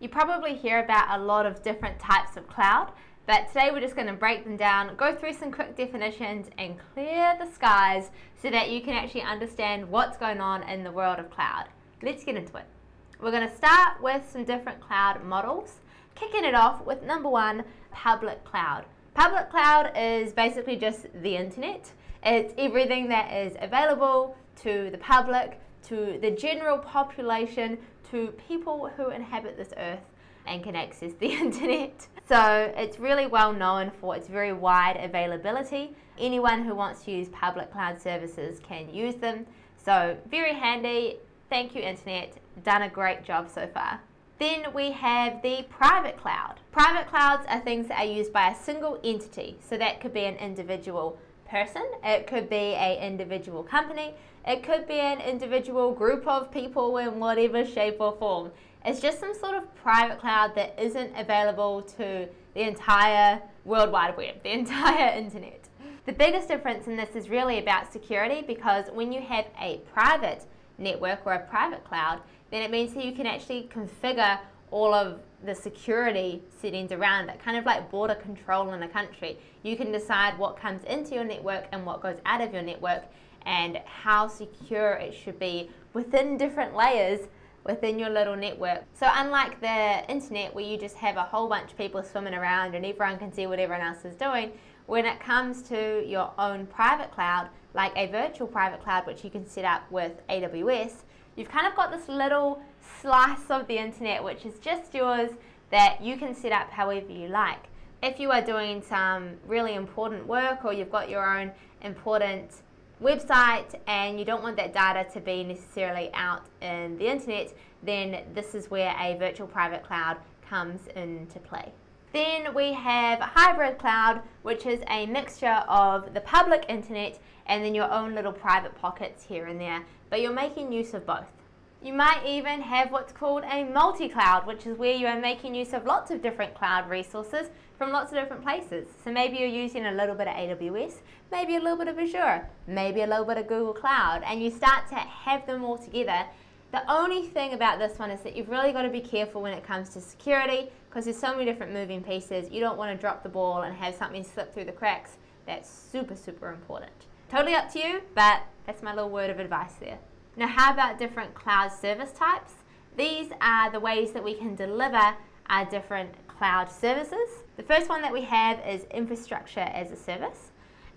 You probably hear about a lot of different types of cloud, but today we're just going to break them down, go through some quick definitions, and clear the skies so that you can actually understand what's going on in the world of cloud. Let's get into it. We're going to start with some different cloud models, kicking it off with number one, public cloud. Public cloud is basically just the internet. It's everything that is available to the public, to the general population, to people who inhabit this earth and can access the internet. So it's really well known for its very wide availability. Anyone who wants to use public cloud services can use them. So very handy. Thank you internet. Done a great job so far. Then we have the private cloud. Private clouds are things that are used by a single entity. So that could be an individual person, it could be a individual company, it could be an individual group of people in whatever shape or form. It's just some sort of private cloud that isn't available to the entire World Wide Web, the entire internet. The biggest difference in this is really about security because when you have a private network or a private cloud, then it means that you can actually configure all of the security settings around it, kind of like border control in a country. You can decide what comes into your network and what goes out of your network and how secure it should be within different layers within your little network. So unlike the internet where you just have a whole bunch of people swimming around and everyone can see what everyone else is doing, when it comes to your own private cloud, like a virtual private cloud which you can set up with AWS, you've kind of got this little slice of the internet which is just yours that you can set up however you like. If you are doing some really important work or you've got your own important website and you don't want that data to be necessarily out in the internet, then this is where a virtual private cloud comes into play. Then we have hybrid cloud, which is a mixture of the public internet and then your own little private pockets here and there, but you're making use of both. You might even have what's called a multi-cloud, which is where you are making use of lots of different cloud resources from lots of different places. So maybe you're using a little bit of AWS, maybe a little bit of Azure, maybe a little bit of Google Cloud, and you start to have them all together. The only thing about this one is that you've really got to be careful when it comes to security because there's so many different moving pieces. You don't want to drop the ball and have something slip through the cracks. That's super, super important. Totally up to you, but that's my little word of advice there. Now, how about different cloud service types? These are the ways that we can deliver our different cloud services. The first one that we have is infrastructure as a service.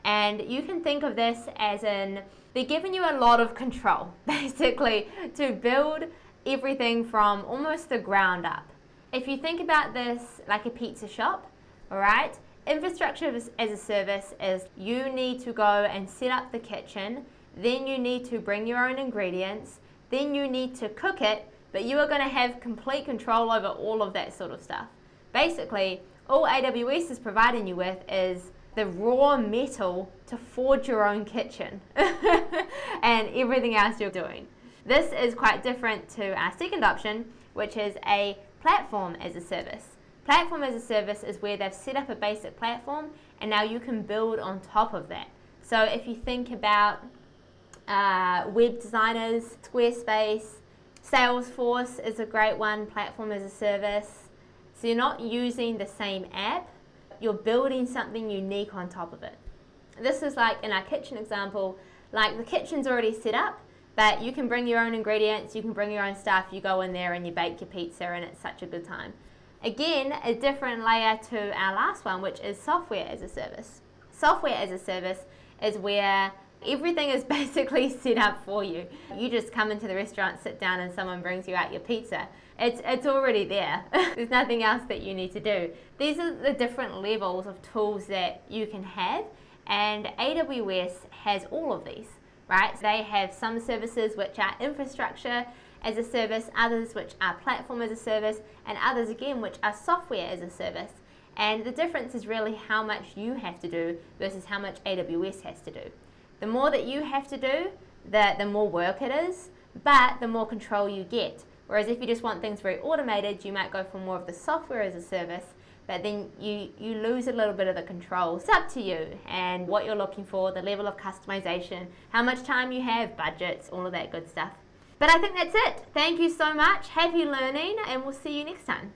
And you can think of this as in they're giving you a lot of control, basically, to build everything from almost the ground up. If you think about this like a pizza shop, all right, infrastructure as a service is you need to go and set up the kitchen then you need to bring your own ingredients, then you need to cook it, but you are going to have complete control over all of that sort of stuff. Basically, all AWS is providing you with is the raw metal to forge your own kitchen and everything else you're doing. This is quite different to our second option, which is a platform as a service. Platform as a service is where they've set up a basic platform and now you can build on top of that. So if you think about uh, web designers, Squarespace, Salesforce is a great one, platform as a service. So you're not using the same app, you're building something unique on top of it. This is like in our kitchen example, like the kitchen's already set up, but you can bring your own ingredients, you can bring your own stuff, you go in there and you bake your pizza and it's such a good time. Again, a different layer to our last one, which is software as a service. Software as a service is where Everything is basically set up for you. You just come into the restaurant, sit down, and someone brings you out your pizza. It's, it's already there. There's nothing else that you need to do. These are the different levels of tools that you can have, and AWS has all of these, right? They have some services which are infrastructure as a service, others which are platform as a service, and others again which are software as a service. And the difference is really how much you have to do versus how much AWS has to do. The more that you have to do, the, the more work it is, but the more control you get. Whereas if you just want things very automated, you might go for more of the software as a service, but then you, you lose a little bit of the control. It's up to you and what you're looking for, the level of customization, how much time you have, budgets, all of that good stuff. But I think that's it. Thank you so much. Happy learning, and we'll see you next time.